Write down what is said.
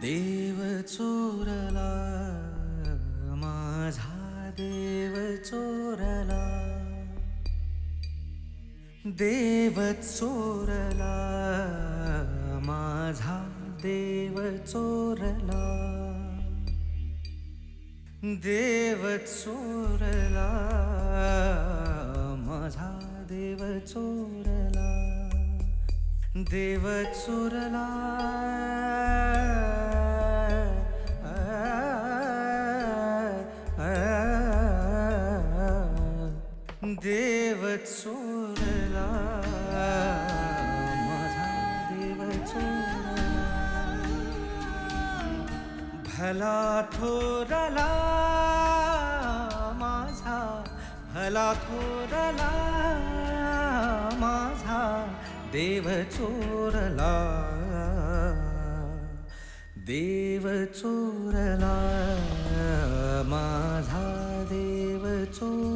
देव चोरला माझा देव चोरला. देव चोरला माझा देव चोरला. देव चोरला माझा देव चोरला. देव चोरला. देव चोरला माझा देव चोरला भला थोरला, माझा भला थोरला, माझा देव चोरला देव चोरला, माझा देव चोरला